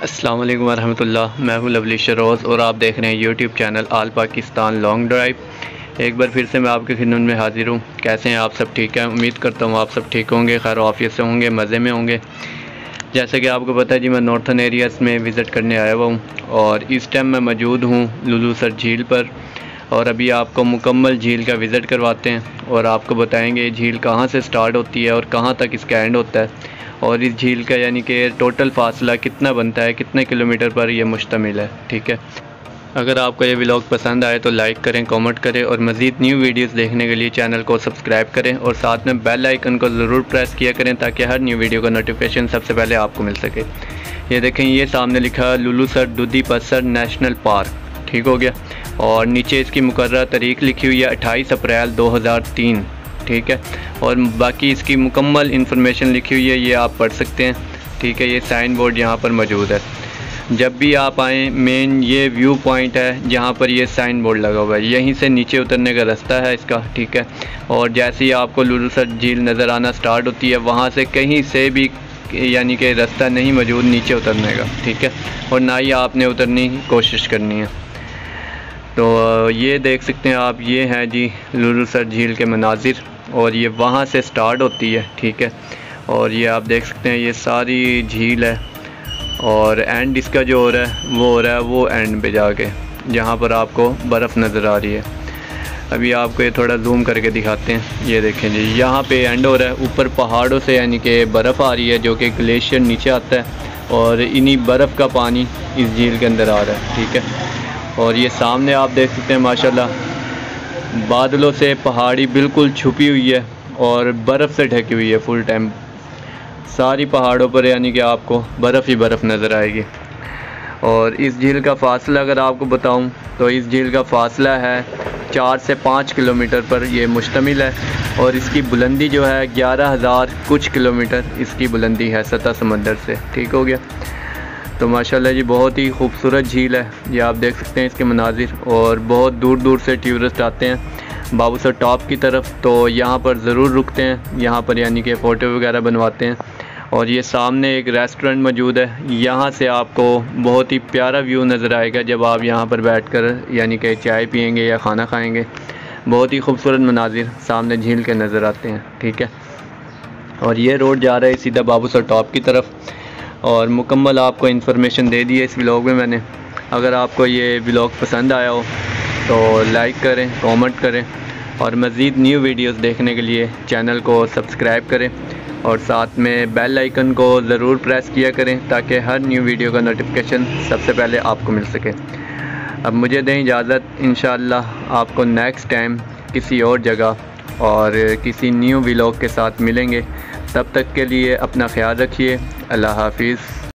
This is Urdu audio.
السلام علیکم ورحمۃ اللہ، میں ہوں لولی شروز اور آپ دیکھ رہے ہیں YouTube channel all Pakistan long drive. ایک بار پھر سے میں آپ کے خدمت میں حاضر ہوں۔ کیسے ہیں آپ سب ٹھیک ہیں؟ امید کرتا ہوں آپ سب ٹھیک ہوں گے، خیر وافیت سے ہوں گے، مزے میں ہوں گے۔ جیسے کہ آپ کو پتہ ہے جی میں نارتھن ایریاز میں وزٹ کرنے آیا ہوا ہوں اور اس ٹائم میں موجود ہوں لولو سر جھیل پر۔ اور ابھی آپ کو مکمل جھیل کا وزٹ کرواتے ہیں اور آپ کو بتائیں گے جھیل کہاں سے سٹارٹ ہوتی ہے اور کہاں تک اس کا اینڈ ہوتا ہے۔ اور اس جھیل کا یعنی کہ ٹوٹل فاصلہ کتنا بنتا ہے، کتنے کلومیٹر پر یہ مشتمل ہے، ٹھیک ہے؟ اگر آپ کو یہ ولاگ پسند آئے تو لائک کریں، کامنٹ کریں اور مزید نیو ویڈیوز دیکھنے کے لیے چینل کو سبسکرائب کریں اور ساتھ میں بیل آئیکن کو ضرور پریس کیا کریں تاکہ ہر نیو ویڈیو کا نوٹیفیکیشن سب سے پہلے آپ کو مل سکے۔ یہ دیکھیں، یہ سامنے لکھا لولو سر دودھی پسر نیشنل پارک، ٹھیک ہو گیا؟ اور نیچے اس کی مقررہ تاریخ لکھی ہوئی ہے، اٹھائیس اپریل دو ہزار تین۔ ٹھیک ہے؟ اور باقی اس کی مکمل انفارمیشن لکھی ہوئی ہے، یہ آپ پڑھ سکتے ہیں۔ ٹھیک ہے، یہ سائن بورڈ یہاں پر موجود ہے۔ جب بھی آپ آئیں مین یہ ویو پوائنٹ ہے جہاں پر یہ سائن بورڈ لگا ہوا ہے۔ یہیں سے نیچے اترنے کا رستہ ہے اس کا، ٹھیک ہے۔ اور جیسے ہی آپ کو لولو سر جھیل نظر آنا سٹارٹ ہوتی ہے، وہاں سے کہیں سے بھی یعنی کہ رستہ نہیں موجود نیچے اترنے کا، ٹھیک ہے۔ اور نہ ہی آپ نے اترنے کی کوشش کرنی ہے۔ تو یہ دیکھ سکتے ہیں آپ، یہ ہیں جی لولو سر جھیل کے مناظر۔ اور یہ وہاں سے سٹارٹ ہوتی ہے، ٹھیک ہے۔ اور یہ آپ دیکھ سکتے ہیں، یہ ساری جھیل ہے۔ اور اینڈ اس کا جو ہو رہا ہے، وہ ہو رہا ہے وہ اینڈ پہ جا کے، جہاں پر آپ کو برف نظر آ رہی ہے۔ ابھی آپ کو یہ تھوڑا زوم کر کے دکھاتے ہیں۔ یہ دیکھیں جی یہاں پہ اینڈ ہو رہا ہے۔ اوپر پہاڑوں سے یعنی کہ برف آ رہی ہے، جو کہ گلیشیئر نیچے آتا ہے۔ اور انہی برف کا پانی اس جھیل کے اندر آ رہا ہے، ٹھیک ہے۔ اور یہ سامنے آپ دیکھ سکتے ہیں، ماشاءاللہ۔ بادلوں سے پہاڑی بالکل چھپی ہوئی ہے اور برف سے ڈھکی ہوئی ہے فل ٹائم ساری پہاڑوں پر یعنی کہ آپ کو برف ہی برف نظر آئے گی. اور اس جھیل کا فاصلہ اگر آپ کو بتاؤں تو اس جھیل کا فاصلہ ہے چار سے پانچ کلومیٹر پر یہ مشتمل ہے اور اس کی بلندی جو ہے گیارہ ہزار کچھ کلومیٹر اس کی بلندی ہے سطح سمندر سے. ٹھیک ہو گیا؟ تو ماشاءاللہ جی بہت ہی خوبصورت جھیل ہے۔ یہ آپ دیکھ سکتے ہیں اس کے مناظر اور بہت دور دور سے ٹیورسٹ آتے ہیں۔ بابو سر ٹاپ کی طرف تو یہاں پر ضرور رکتے ہیں۔ یہاں پر یعنی کہ فوٹو وغیرہ بنواتے ہیں۔ اور یہ سامنے ایک ریسٹورنٹ موجود ہے۔ یہاں سے آپ کو بہت ہی پیارا ویو نظر آئے گا جب آپ یہاں پر بیٹھ کر یعنی کہ چائے پئیں گے یا کھانا کھائیں گے۔ بہت ہی خوبصورت مناظر سامنے جھیل کے نظر آتے ہیں۔ ٹھیک ہے۔ اور یہ روڈ جا رہا ہے سیدھا بابو سر ٹاپ کی طرف۔ اور مکمل آپ کو انفارمیشن دے دی ہے اس ولاگ میں میں نے۔ اگر آپ کو یہ ولاگ پسند آیا ہو تو لائک کریں کامنٹ کریں۔ اور مزید نیو ویڈیوز دیکھنے کے لیے چینل کو سبسکرائب کریں۔ اور ساتھ میں بیل آئیکن کو ضرور پریس کیا کریں تاکہ ہر نیو ویڈیو کا نوٹیفکیشن سب سے پہلے آپ کو مل سکے۔ اب مجھے دیں اجازت، انشاءاللہ آپ کو نیکسٹ ٹائم کسی اور جگہ اور کسی نیو ولاگ کے ساتھ ملیں گے۔ تب تک کے لیے اپنا خیال رکھیے۔ اللہ حافظ۔